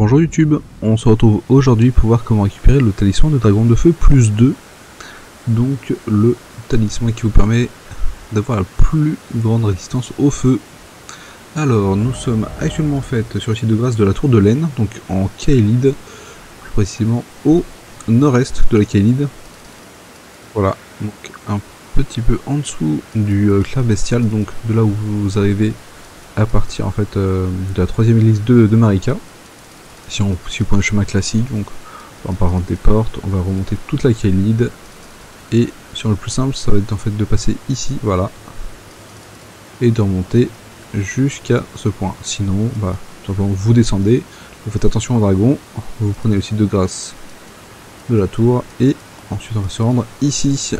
Bonjour YouTube, on se retrouve aujourd'hui pour voir comment récupérer le talisman de dragon de feu plus 2. Donc le talisman qui vous permet d'avoir la plus grande résistance au feu. Alors nous sommes actuellement en fait sur le site de grâce de la tour de laine, donc en Kaelid, plus précisément au nord-est de la Kaelid. Voilà, donc un petit peu en dessous du euh, clair bestial, donc de là où vous arrivez à partir en fait euh, de la troisième église de, de Marika. Si on, si prend le chemin classique, donc en partant des portes, on va remonter toute la Kaelid. Et sur le plus simple, ça va être en fait de passer ici, voilà. Et de remonter jusqu'à ce point. Sinon, bah, vous descendez, vous faites attention au dragon, vous prenez le site de grâce de la tour, et ensuite on va se rendre ici.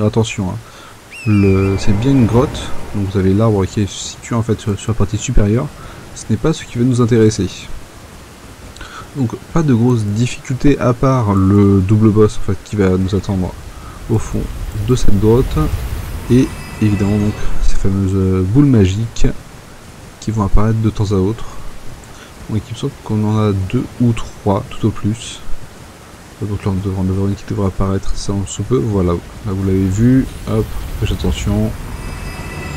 attention, hein. c'est bien une grotte, donc vous avez l'arbre qui est situé en fait sur la partie supérieure. Ce n'est pas ce qui va nous intéresser. Donc pas de grosses difficultés à part le double boss en fait qui va nous attendre au fond de cette grotte et évidemment donc ces fameuses euh, boules magiques qui vont apparaître de temps à autre. Donc il me semble qu'on en a deux ou trois tout au plus. Donc là on devrait en avoir une qui devrait apparaître ça sous peu. Voilà, là vous l'avez vu. Hop, faites attention.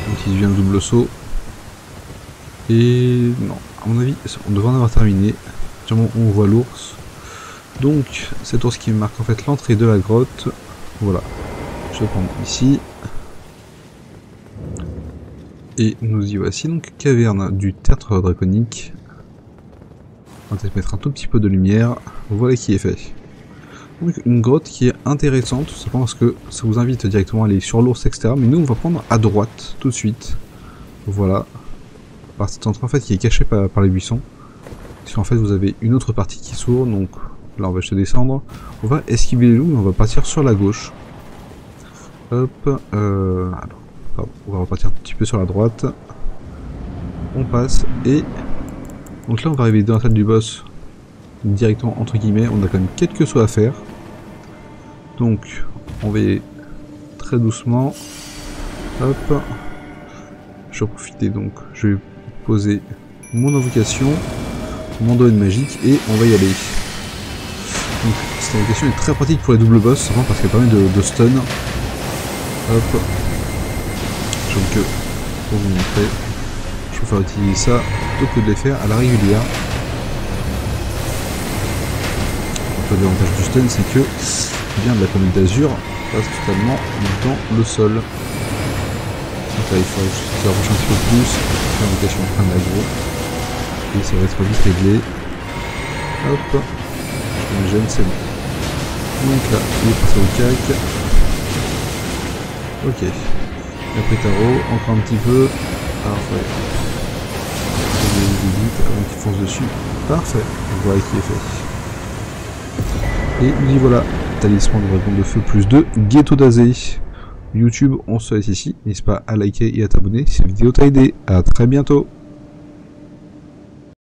On utilise bien le double saut. Et non, à mon avis, on devrait en avoir terminé on voit l'ours. Donc cet ours qui marque en fait l'entrée de la grotte. Voilà. Je vais prendre ici. Et nous y voici donc caverne du tertre draconique. On va peut-être mettre un tout petit peu de lumière. Voilà qui est fait. Donc une grotte qui est intéressante, simplement parce que ça vous invite directement à aller sur l'ours, etc. Mais nous on va prendre à droite tout de suite. Voilà. Par cette entrée en fait qui est cachée par les buissons en fait vous avez une autre partie qui s'ouvre, donc là on va se descendre. On va esquiver les loups, mais on va partir sur la gauche. Hop, euh, on va repartir un petit peu sur la droite. On passe et donc là on va arriver dans la salle du boss directement entre guillemets. On a quand même quelques sauts à faire. Donc on va y aller très doucement. Hop. Je vais profiter donc. Je vais poser mon invocation mon domaine magique et on va y aller. Cette invocation est très pratique pour les doubles boss, simplement parce qu'elle permet de, stun. Hop. Donc pour vous montrer, je préfère utiliser ça plutôt que de les faire à la régulière. L'avantage du stun c'est que bien de la commune d'azur passe totalement dans le sol. Donc là il faut juste un petit peu plus, l'invocation prenne l'aggro et ça va être vite réglé. Hop, je me gêne, c'est bon. Donc là, il est passé au cac. Ok. Après tarot, encore un petit peu. Parfait. Avant qu'il fonce dessus. Parfait. Voilà qui est fait. Et y voilà. Talisman de dragon de feu plus 2, ghetto d'azé. YouTube, on se laisse ici. N'hésite pas à liker et à t'abonner si la vidéo t'a aidé. A très bientôt.